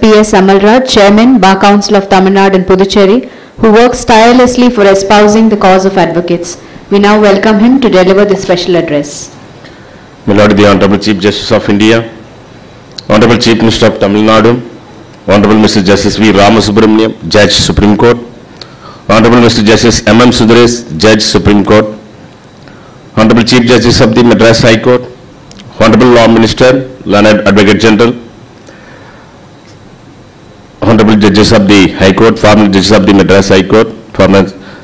P.S. Amalraj, Chairman, Bar Council of Tamil Nadu and Puducherry, who works tirelessly for espousing the cause of advocates. We now welcome him to deliver the special address. My Lord, the Honorable Chief Justice of India, Honorable Chief Minister of Tamil Nadu, Honorable Mr. Justice V. Ramasubramaniam, Judge Supreme Court, Honorable Mr. Justice M. M. Sudaresh, Judge Supreme Court, Honorable Chief Justice of the Madras High Court, Honorable Law Minister, Learned Advocate General, Honorable Judges of the High Court, former Judges of the Madras High Court, former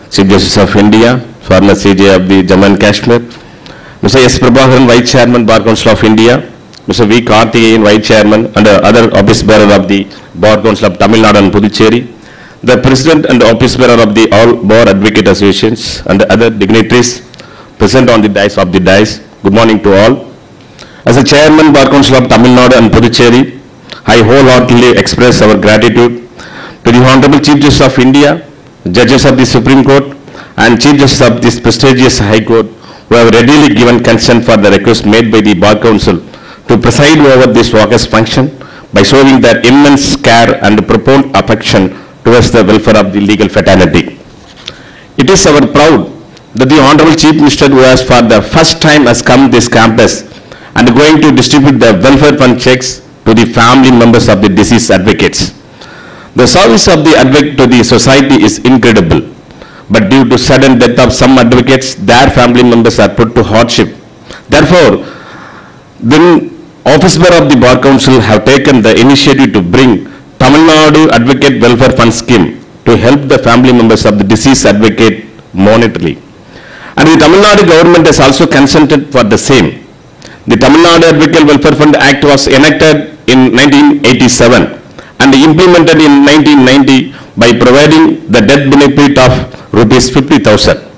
Chief Justice of India, former CJ of the Jammu and Kashmir, Mr. S. Prabhakaran, Vice Chairman, Bar Council of India, Mr. V. Karthikeyan, Vice Chairman, and uh, other office bearer of the Bar Council of Tamil Nadu and Puducherry, the President and office bearer of the all Bar Advocate Associations, and other dignitaries present on the dais of the dais. Good morning to all. As a Chairman, Bar Council of Tamil Nadu and Puducherry, I wholeheartedly express our gratitude to the Honorable Chief Justice of India, Judges of the Supreme Court, and Chief Justice of this prestigious High Court who have readily given consent for the request made by the Bar Council to preside over this august function by showing their immense care and profound affection towards the welfare of the legal fraternity. It is our proud that the Honorable Chief Minister who has for the first time has come this campus and going to distribute the welfare fund checks to the family members of the deceased advocates. The service of the advocate to the society is incredible, but due to sudden death of some advocates, their family members are put to hardship. Therefore, then office bearer of the Bar Council have taken the initiative to bring Tamil Nadu Advocate Welfare Fund Scheme to help the family members of the deceased advocate monetarily. And the Tamil Nadu government has also consented for the same. The Tamil Nadu Advocate Welfare Fund Act was enacted in 1987 and implemented in 1990 by providing the death benefit of rupees 50,000.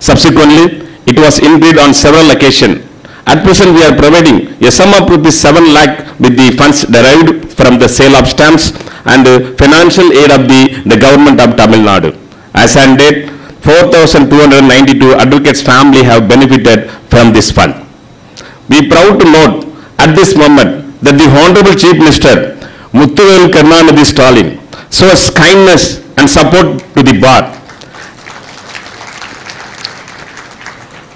Subsequently, it was increased on several occasions. At present, we are providing a sum of rupees 7 lakh with the funds derived from the sale of stamps and financial aid of the, the government of Tamil Nadu. As on date, 4,292 advocates family have benefited from this fund. We proud to note at this moment that the Honorable Chief Minister Muthuvel Karunanidhi Stalin shows kindness and support to the bar.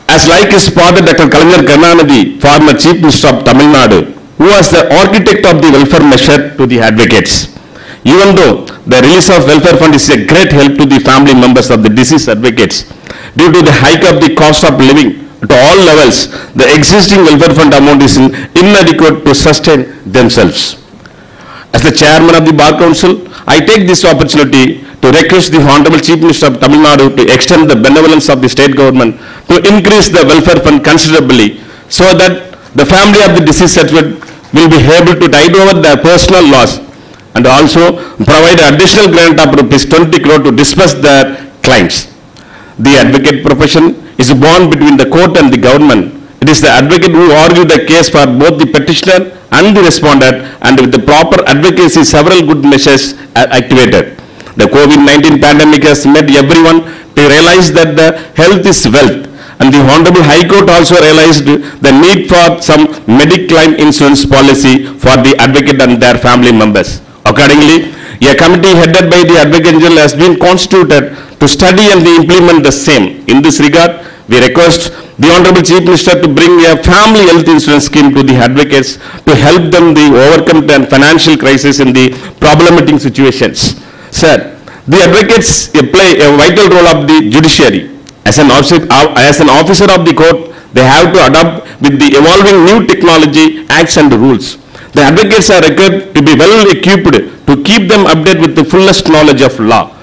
As like his father Dr. Kalaignar Karunanidhi, former Chief Minister of Tamil Nadu, who was the architect of the welfare measure to the advocates. Even though the release of welfare fund is a great help to the family members of the deceased advocates, due to the hike of the cost of living at all levels, the existing welfare fund amount is in- inadequate to sustain themselves. As the chairman of the Bar Council, I take this opportunity to request the Honorable Chief Minister of Tamil Nadu to extend the benevolence of the state government to increase the welfare fund considerably so that the family of the deceased advocate will be able to tide over their personal loss and also provide additional grant of rupees 20 crore to disperse their claims. The advocate profession is born between the court and the government. It is the advocate who argue the case for both the petitioner and the respondent and with the proper advocacy several good measures are activated. The COVID-19 pandemic has made everyone to realize that the health is wealth and the Honorable High Court also realized the need for some mediclaim insurance policy for the advocate and their family members. Accordingly, a committee headed by the Advocate General has been constituted to study and implement the same. In this regard, we request the Honorable Chief Minister to bring a family health insurance scheme to the advocates to help them to overcome the financial crisis in the problematic situations. Sir, the advocates play a vital role of the judiciary. As an as an officer of the court, they have to adapt with the evolving new technology, acts and rules. The advocates are required to be well equipped to keep them updated with the fullest knowledge of law.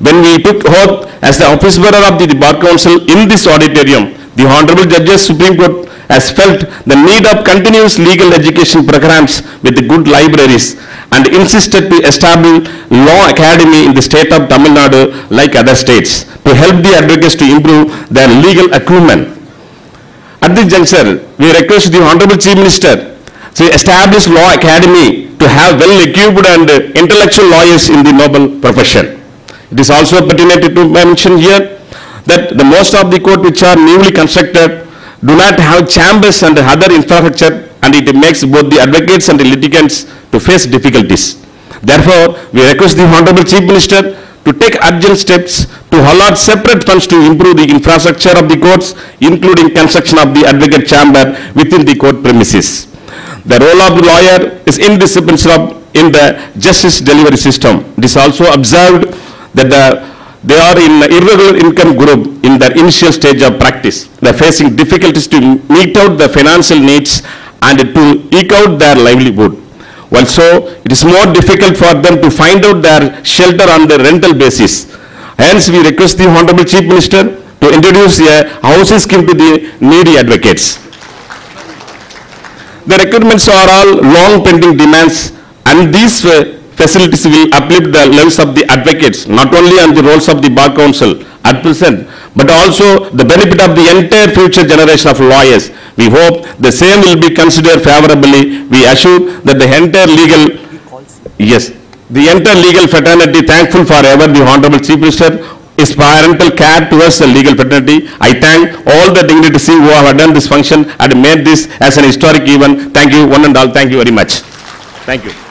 When we took oath as the office bearer of the Bar Council in this auditorium, the Honorable Judges Supreme Court has felt the need of continuous legal education programs with the good libraries and insisted to establish law academy in the state of Tamil Nadu like other states to help the advocates to improve their legal acumen. At this juncture, we request the Honorable Chief Minister to establish law academy to have well-equipped and intellectual lawyers in the noble profession. It is also pertinent to mention here that the most of the court which are newly constructed do not have chambers and other infrastructure and it makes both the advocates and the litigants to face difficulties. Therefore, we request the Honorable Chief Minister to take urgent steps to allot separate funds to improve the infrastructure of the courts, including construction of the advocate chamber within the court premises. The role of the lawyer is indispensable in the justice delivery system. It is also observed that the, they are in the irregular income group in their initial stage of practice. They are facing difficulties to meet out the financial needs and to eke out their livelihood. Also, it is more difficult for them to find out their shelter on the rental basis. Hence, we request the Honorable Chief Minister to introduce a housing scheme to the needy advocates. The requirements are all long pending demands and these uh, facilities will uplift the levels of the advocates, not only on the roles of the bar council at present, but also the benefit of the entire future generation of lawyers. We hope the same will be considered favorably. We assure that the entire legal, yes, the entire legal fraternity thankful for ever the Honorable Chief Minister his parental care towards the legal fraternity. I thank all the dignitaries who have done this function and made this as an historic event. Thank you, one and all. Thank you very much. Thank you.